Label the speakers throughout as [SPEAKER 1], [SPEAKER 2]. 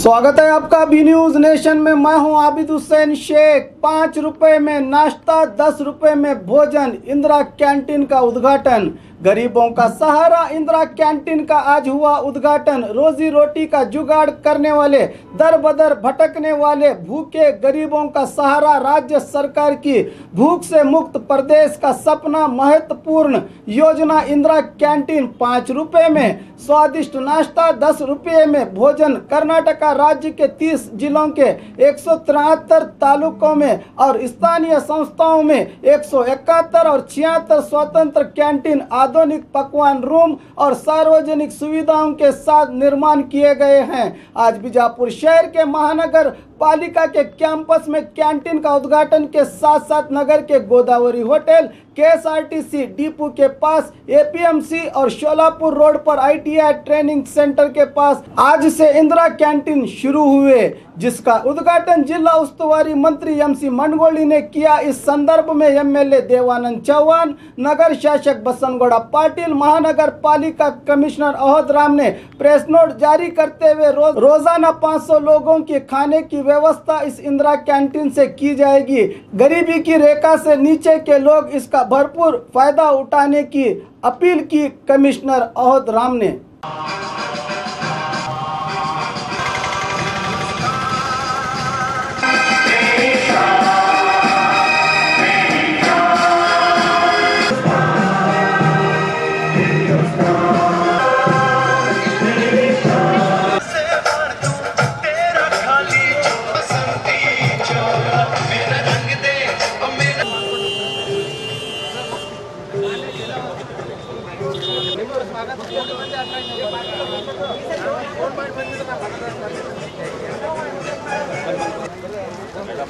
[SPEAKER 1] स्वागत है आपका बी न्यूज़ नेशन में। मैं हूँ आबिद हुसैन शेख। पाँच रुपए में नाश्ता, दस रुपए में भोजन। इंदिरा कैंटीन का उद्घाटन। गरीबों का सहारा इंदिरा कैंटीन का आज हुआ उद्घाटन। रोजी रोटी का जुगाड़ करने वाले, दर बदर भटकने वाले भूखे गरीबों का सहारा राज्य सरकार की। भूख से मुक्त प्रदेश का सपना महत्वपूर्ण। योजना इंदिरा कैंटीन पाँच रुपए में, स्वादिष्ट नाश्ता दस रुपये में, भोजन कर्नाटका राज्य के तीस जिलों के एक तालुकों में और स्थानीय संस्थाओं में एक सौ इकहत्तर और छिहत्तर स्वतंत्र कैंटीन आधुनिक पकवान रूम और सार्वजनिक सुविधाओं के साथ निर्माण किए गए हैं। आज बीजापुर शहर के महानगर पालिका के कैंपस में कैंटीन का उद्घाटन के साथ साथ नगर के गोदावरी होटल, केएसआरटीसी, डिपो के पास, एपीएमसी और शोलापुर रोड पर आईटीआई ट्रेनिंग सेंटर के पास आज से इंदिरा कैंटीन शुरू हुए, जिसका उद्घाटन जिला उस्तुवारी मंत्री एमसी मनगोली ने किया। इस संदर्भ में एमएलए देवानंद चौहान, नगर शासक बसनगौड़ा पाटिल, महानगर पालिका कमिश्नर अहोद राम ने प्रेस नोट जारी करते हुए रोज, रोज़ाना 500 लोगों के खाने की व्यवस्था इस इंदिरा कैंटीन से की जाएगी। गरीबी की रेखा से नीचे के लोग इसका भरपूर फ़ायदा उठाने की अपील की कमिश्नर अहोद राम ने।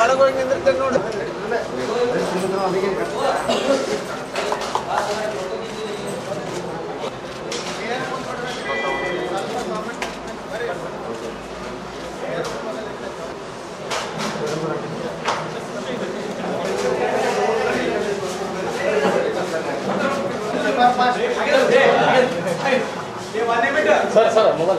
[SPEAKER 2] വടകൊഴുങ്ങി നിർത്തുന്നുണ്ട് सर सर मोबाईल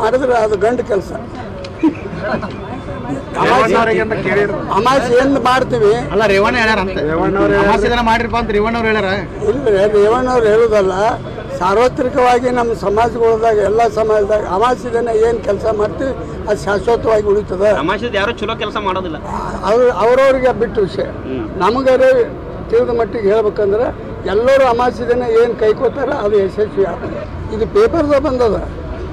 [SPEAKER 3] ಮಾಡಿದ್ರೆ ಅದು ಗಂಡು ಕೆಲಸ. ಅಮಾಸೆ ಏನ್ ಮಾಡ್ತೀವಿ?
[SPEAKER 2] ಅಲ್ಲ ರೇವಣ್ಣ ಹೇಳ್ಯಾರ ಮಾಡಿರಪ್ಪ ಅಂತ ರೇವಣ್ಣವ್ರು ಹೇಳ್ಯಾರ.
[SPEAKER 3] ಇಲ್ಲ ರೇವಣ್ಣವ್ರು ಹೇಳುದಲ್ಲ ಸಾರ್ವತ್ರಿಕವಾಗಿ ನಮ್ಮ ಸಮಾಜಗಳದಾಗ ಎಲ್ಲ ಸಮಾಜದಾಗ ಅಮಾಸಿದನ ದಿನ ಏನು ಕೆಲಸ ಮಾಡ್ತೀವಿ ಅದು ಶಾಶ್ವತವಾಗಿ ಉಳಿತದ.
[SPEAKER 4] ತಮಾಷೆದ್ ಯಾರು ಚಲೋ ಕೆಲಸ ಮಾಡೋದಿಲ್ಲ.
[SPEAKER 3] ಅವ್ರು ಅವ್ರವ್ರಿಗೆ ಬಿಟ್ಟು ವಿಷಯ. ನಮಗಾರೆ ತಿಳಿದ ಮಟ್ಟಿಗೆ ಹೇಳ್ಬೇಕಂದ್ರೆ ಎಲ್ಲರೂ ಅಮಾಸಿದನ ದಿನ ಏನು ಕೈಕೋತಾರ ಅದು ಯಶಸ್ವಿ ಆಗ್ತದೆ. ಇದು ಪೇಪರ್ದಾಗ ಬಂದದ.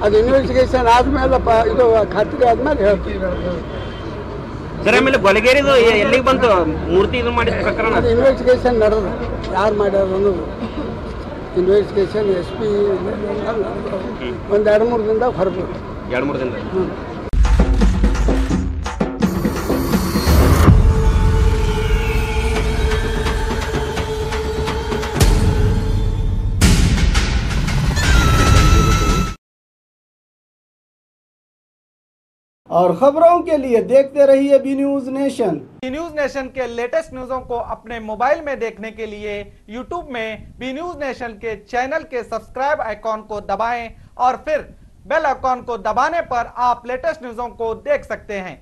[SPEAKER 3] ಅದು ಇನ್ವೆಸ್ಟಿಗೇಷನ್ ಆದ್ಮೇಲೆ ಇದು ಖಾತ್ರಿ ಆದ್ಮೇಲೆ ಹೇಳ್ತೀವಿ.
[SPEAKER 4] ಸರ್ ಆಮೇಲೆ ಗೊಲಗೇರಿದು ಎಲ್ಲಿಗೆ ಬಂತು? ಮೂರ್ತಿ ಇದು ಮಾಡಿದ ಪ್ರಕರಣ?
[SPEAKER 3] ಅದು ಇನ್ವೆಸ್ಟಿಗೇಷನ್ ನಡೆದ. ಯಾರು ಮಾಡ್ಯಾರ ಅನ್ನೋದು ಇನ್ವೆಸ್ಟಿಗೇಷನ್ ಎಸ್ ಪಿ ಒಂದು ಎರಡು ಮೂರು ದಿನದಾಗ ಹೊರಬೇಕು
[SPEAKER 4] ಎರಡು ಮೂರು ದಿನ
[SPEAKER 1] और खबरों के लिए देखते रहिए B news nation
[SPEAKER 5] B news nation के लेटेस्ट न्यूजों को अपने मोबाइल में देखने के लिए यूट्यूब में बी न्यूज़ नेशन के चैनल के सब्सक्राइब आइकॉन को दबाएँ और फिर बेल आइकॉन को दबाने पर आप लेटेस्ट न्यूजों को देख सकते हैं।